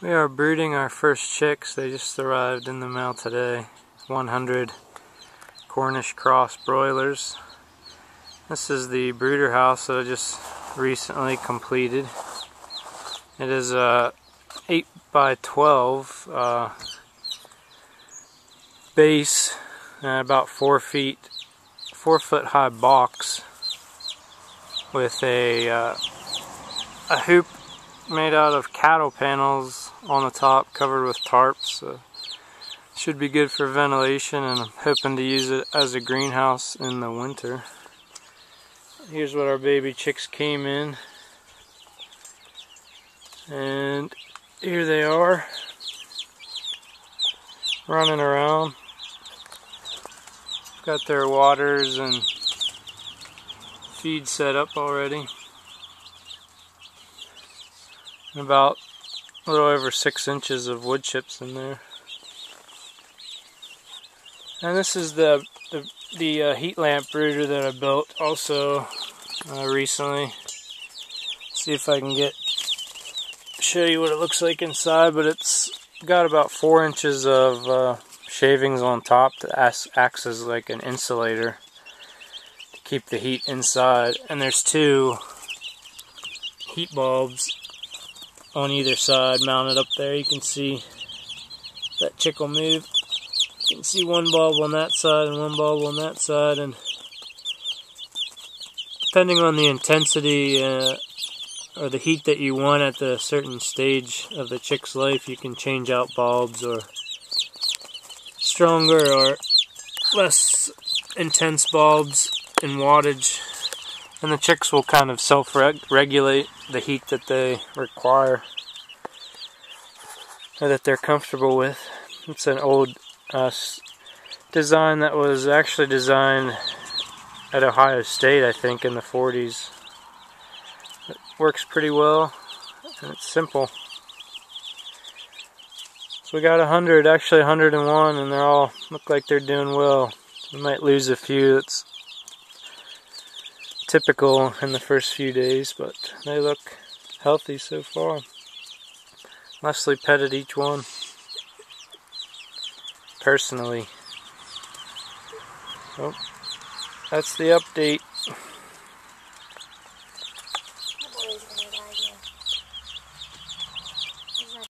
We are brooding our first chicks. They just arrived in the mail today. 100 Cornish cross broilers. This is the brooder house that I just recently completed. It is a 8 by 12 uh, base and about 4 feet, 4 foot high box with a, uh, a hoop made out of cattle panels on the top covered with tarps. So should be good for ventilation and I'm hoping to use it as a greenhouse in the winter. Here's what our baby chicks came in. And here they are running around. Got their waters and feed set up already. And about a little over six inches of wood chips in there. And this is the the, the uh, heat lamp brooder that I built also uh, recently. See if I can get show you what it looks like inside, but it's got about four inches of uh, shavings on top that acts as like an insulator to keep the heat inside. And there's two heat bulbs on either side mounted up there. You can see that chick will move. You can see one bulb on that side and one bulb on that side and depending on the intensity uh, or the heat that you want at the certain stage of the chick's life you can change out bulbs or stronger or less intense bulbs in wattage and the chicks will kind of self-regulate the heat that they require or that they're comfortable with. It's an old uh, design that was actually designed at Ohio State, I think, in the 40s. It works pretty well and it's simple. So we got 100, actually 101, and they're all look like they're doing well. We might lose a few. It's typical in the first few days, but they look healthy so far. Leslie petted each one personally. Oh, that's the update.